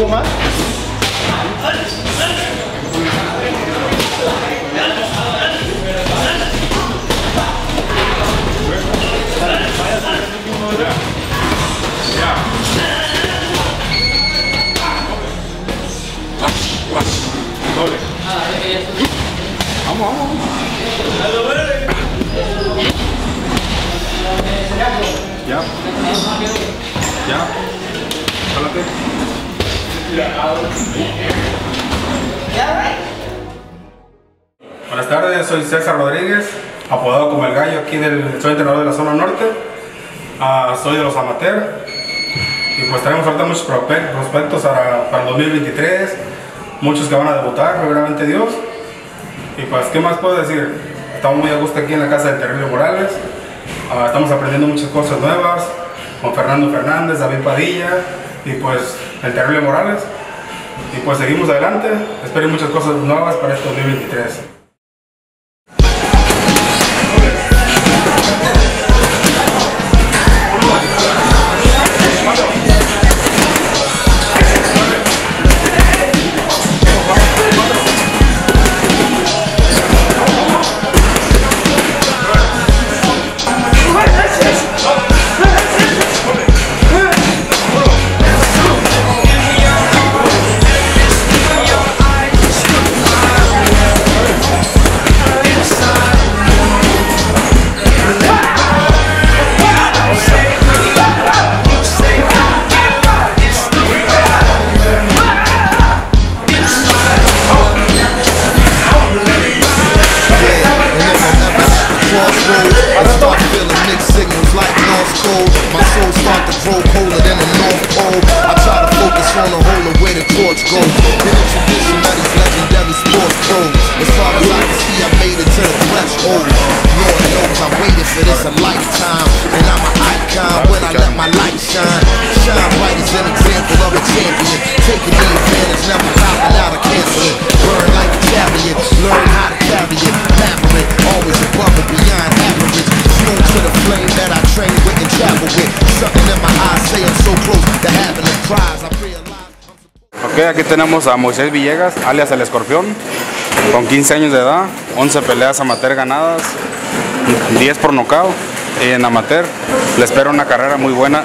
¿Hubo más? Vamos, vamos. Ya. Buenas tardes, soy César Rodríguez, apodado como el gallo aquí del, soy entrenador de la zona norte, Ah, soy de los amateur y pues tenemos ahorita muchos prospe- prospectos para, para el 2023, muchos que van a debutar, primeramente Dios. Y pues, ¿qué más puedo decir? Estamos muy a gusto aquí en la casa de Terrible Morales, Ah, estamos aprendiendo muchas cosas nuevas con Fernando Fernández, David Padilla y pues el Terrible Morales. Y pues seguimos adelante, esperen muchas cosas nuevas para este 2023. Aquí tenemos a Moisés Villegas, alias el Escorpión, con 15 años de edad, 11 peleas amateur ganadas, 10 por nocaut y en amateur le espera una carrera muy buena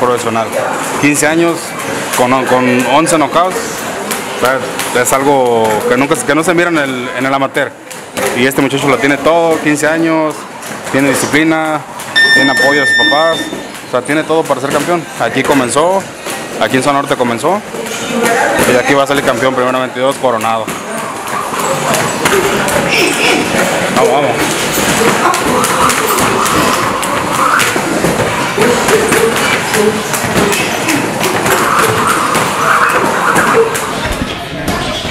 profesional. 15 años con, con 11 knockouts es algo que, nunca, que no se mira en el, en el amateur. Y este muchacho lo tiene todo, 15 años, tiene disciplina, tiene apoyo de sus papás, o sea, tiene todo para ser campeón. Aquí comenzó, aquí en Zona Norte comenzó, y aquí va a salir campeón primeramente Dios coronado. Vamos, vamos.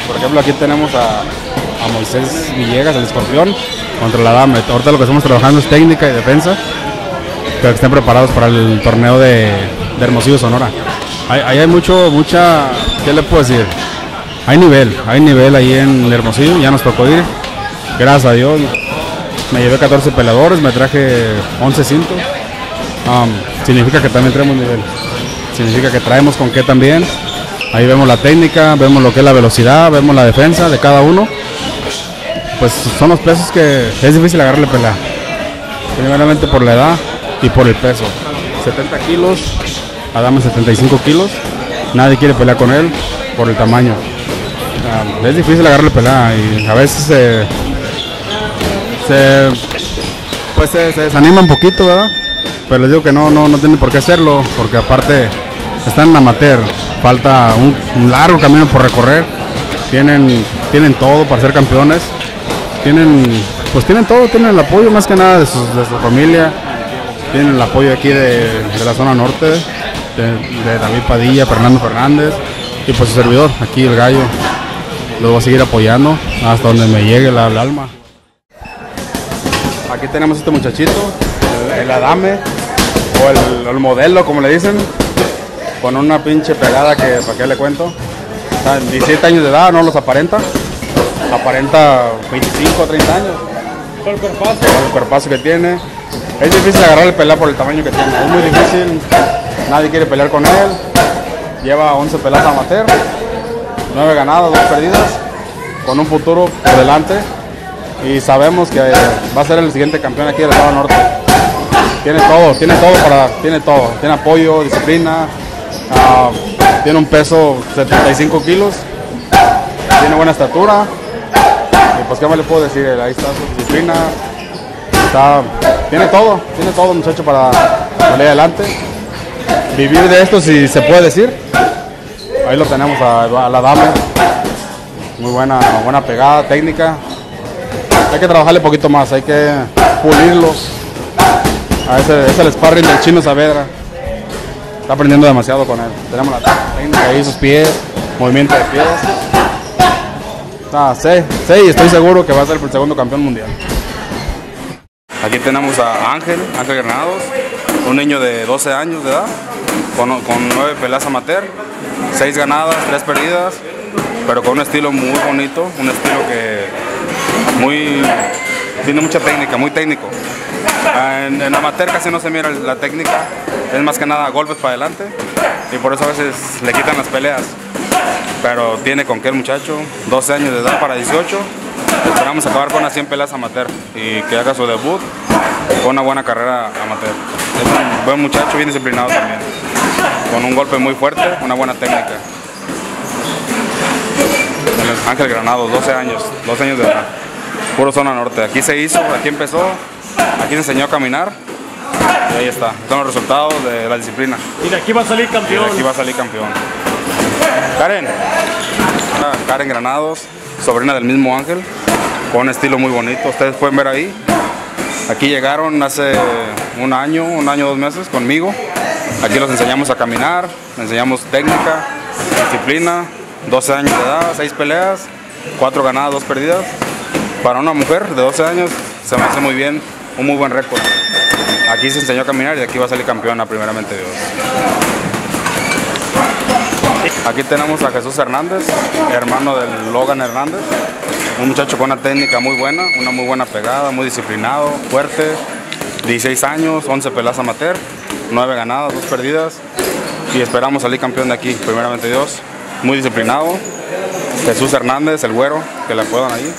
Por ejemplo, aquí tenemos a, a Moisés Villegas, el escorpión, contra la dama. Ahorita lo que estamos trabajando es técnica y defensa, pero que estén preparados para el torneo de, de Hermosillo, Sonora. Ahí hay mucho, mucha, ¿qué le puedo decir? Hay nivel, hay nivel ahí en Hermosillo, ya nos tocó ir. Gracias a Dios. Me llevé 14 peleadores, me traje 11 cintos. Um, significa que también traemos nivel. Significa que traemos con qué también. Ahí vemos la técnica, vemos lo que es la velocidad, vemos la defensa de cada uno. Pues son los pesos que es difícil agarrarle pelea. Primeramente por la edad y por el peso. 70 kilos, Adame 75 kilos. Nadie quiere pelear con él por el tamaño. Ah, es difícil agarrarle pelea y a veces se, pues se, se desanima un poquito, ¿verdad? Pero les digo que no, no, no tiene por qué hacerlo, porque aparte están en amateur, falta un, largo camino por recorrer, tienen, tienen todo para ser campeones, tienen, pues tienen todo, tienen el apoyo más que nada de, de su familia, tienen el apoyo aquí de, de la zona norte, de, de David Padilla, Fernando Fernández y pues su servidor, aquí el gallo. Lo voy a seguir apoyando hasta donde me llegue la, el alma. Aquí tenemos este muchachito, el, el Adame, o el, el modelo, como le dicen, con una pinche pegada que, ¿para qué le cuento? Está en 17 años de edad, no los aparenta. Aparenta 25 o 30 años. Con el cuerpazo. Con el cuerpazo que tiene. Es difícil agarrarle pelea por el tamaño que tiene. Es muy difícil. Nadie quiere pelear con él. lleva 11 peleas amateur, 9 ganadas, 2 perdidas, con un futuro por delante. Y sabemos que va a ser el siguiente campeón aquí del Estado Norte. Tiene todo, tiene todo para, tiene todo, tiene apoyo, disciplina, ah, tiene un peso 75 kilos, tiene buena estatura, y pues qué más le puedo decir, ahí está su disciplina, está, tiene todo, tiene todo muchacho para salir adelante, vivir de esto si se puede decir, ahí lo tenemos a, la dama, muy buena, buena pegada, técnica, hay que trabajarle un poquito más, hay que pulirlo. A ese, es el sparring del chino Saavedra. Está aprendiendo demasiado con él. Tenemos la técnica ahí, sus pies, movimiento de pies. Ah, sé, sé estoy seguro que va a ser el segundo campeón mundial. Aquí tenemos a Ángel, Ángel Granados, un niño de 12 años de edad, con, con 9 peleas amateur, 6 ganadas, 3 perdidas, pero con un estilo muy bonito, un estilo que muy tiene mucha técnica, muy técnico. En, en, amateur casi no se mira la técnica, es más que nada golpes para adelante y por eso a veces le quitan las peleas. Pero tiene con qué el muchacho, 12 años de edad para 18. Esperamos acabar con unas 100 peleas amateur y que haga su debut con una buena carrera amateur. Es un buen muchacho, bien disciplinado también, con un golpe muy fuerte, una buena técnica. Ángel Granado, 12 años, 12 años de edad. Puro zona norte. Aquí se hizo, aquí empezó, aquí se enseñó a caminar. Y ahí está. Son los resultados de la disciplina. Y de aquí va a salir campeón. Y de aquí va a salir campeón. Karen. Karen Granados, sobrina del mismo Ángel, con un estilo muy bonito. Ustedes pueden ver ahí. Aquí llegaron hace un año, un año, dos meses conmigo. Aquí los enseñamos a caminar, enseñamos técnica, disciplina, 12 años de edad, 6 peleas, 4 ganadas, 2 perdidas. Para una mujer de 12 años se me hace muy bien, un muy buen récord. Aquí se enseñó a caminar y aquí va a salir campeona, primeramente Dios. Aquí tenemos a Jesús Hernández, hermano del Logan Hernández. Un muchacho con una técnica muy buena, una muy buena pegada, muy disciplinado, fuerte. 16 años, 11 peleas amateur, 9 ganadas, 2 perdidas. Y esperamos salir campeón de aquí, primeramente Dios muy disciplinado. Jesús Hernández, el güero, que le apodan ahí.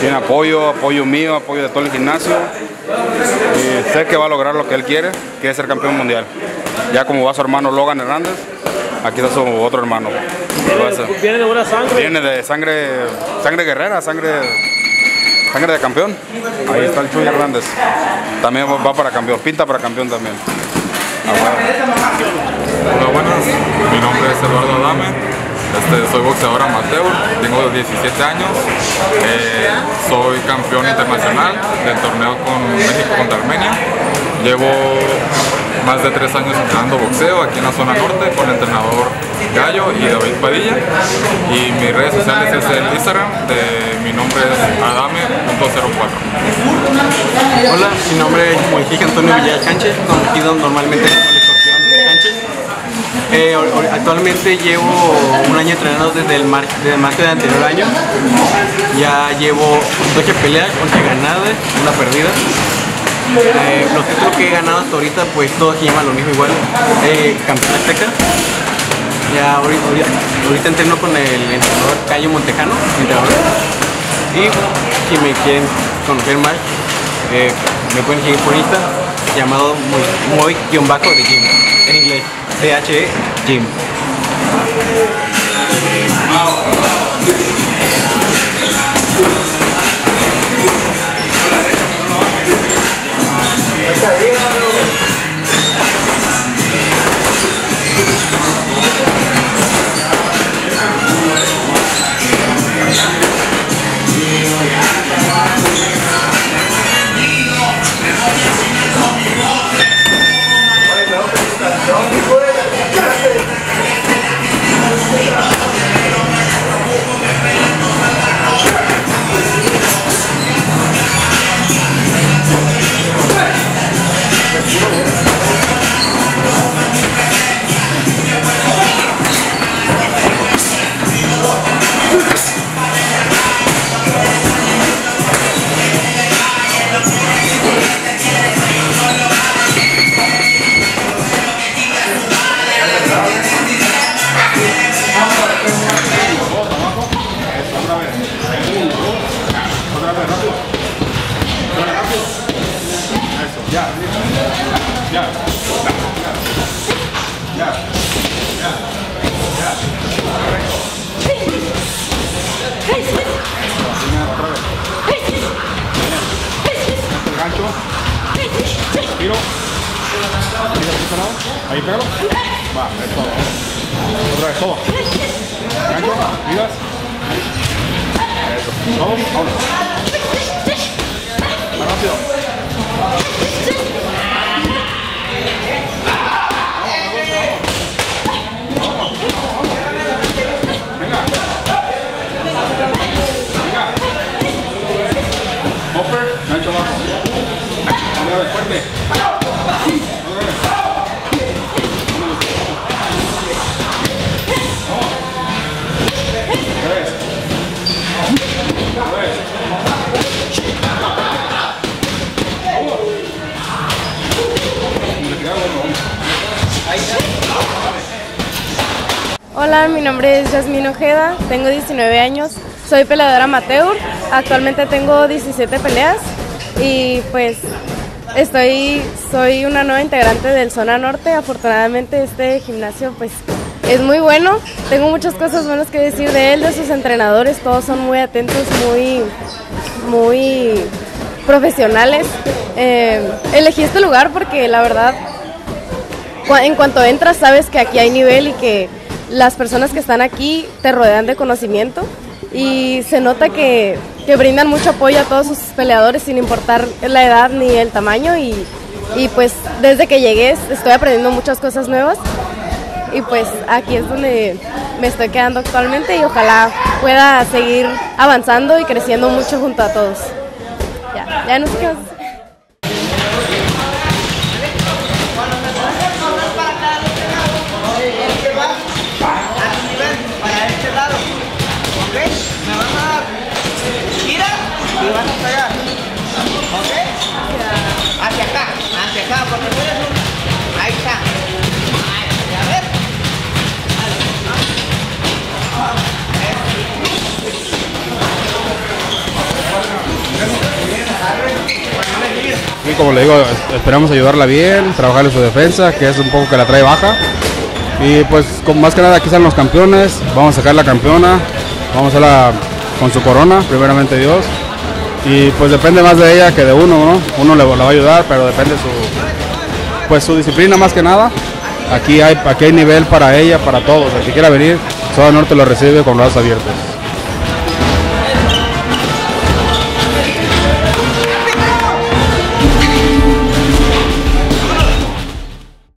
Tiene apoyo, apoyo mío, apoyo de todo el gimnasio. Y sé que va a lograr lo que él quiere, que es ser campeón mundial. Ya como va su hermano Logan Hernández, aquí está su otro hermano. Viene de buena sangre. Viene de sangre, sangre guerrera, sangre, sangre de campeón. Ahí está el Chuy Hernández. También va para campeón, pinta para campeón también. Hola, buenas. Mi nombre es Eduardo Adame. Este, soy boxeador amateur, tengo 17 años. Eh, soy campeón internacional del torneo con México contra Armenia. Llevo más de tres años entrenando boxeo aquí en la zona norte con el entrenador Gallo y David Padilla. Y mis redes sociales es el Instagram de mi nombre es Adame.04. Hola, mi nombre es Moisés Antonio Villar conocido normalmente como. Eh, actualmente llevo un año entrenando desde el marzo del anterior año. Ya llevo 12 peleas, 11 ganadas, una perdida. Eh, los títulos que he ganado hasta ahorita, pues todos se llaman lo mismo igual. Eh, campeón azteca. Ya ahorita, ahorita, entreno con el entrenador Cayo Montejano, entrenador. Y si me quieren conocer más, eh, me pueden seguir por Insta, llamado Moy-Bajo de Gym, en inglés, C-H-E Gym. Ahí Esa pégalo. Va, es todo. Otra vez, todo. Gancho, vidas. Eso. Vamos, vámonos. Más rápido. Mi nombre es Yasmin Ojeda, tengo 19 años, soy peleadora amateur, actualmente tengo 17 peleas y pues estoy, soy una nueva integrante del Zona Norte, afortunadamente este gimnasio pues es muy bueno, tengo muchas cosas buenas que decir de él, de sus entrenadores, todos son muy atentos, muy, muy profesionales. Eh, elegí este lugar porque la verdad en cuanto entras sabes que aquí hay nivel y que las personas que están aquí te rodean de conocimiento y se nota que, que brindan mucho apoyo a todos sus peleadores sin importar la edad ni el tamaño y, y pues desde que llegué estoy aprendiendo muchas cosas nuevas y pues aquí es donde me estoy quedando actualmente y ojalá pueda seguir avanzando y creciendo mucho junto a todos. Ya, ya. Como le digo, es- esperamos ayudarla bien, trabajarle su defensa, que es un poco que la trae baja. Y pues con más que nada aquí están los campeones, vamos a sacar la campeona, vamos a hacerla con su corona, primeramente Dios. Y pues depende más de ella que de uno, ¿no? Uno le, la va a ayudar, pero depende su pues su disciplina más que nada. Aquí hay, aquí hay nivel para ella, para todos. El que quiera venir, Zona Norte lo recibe con brazos abiertos.